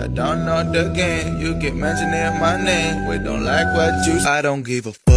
Y'all don't know the game. You get mentioning my name. We don't like what you. I don't give a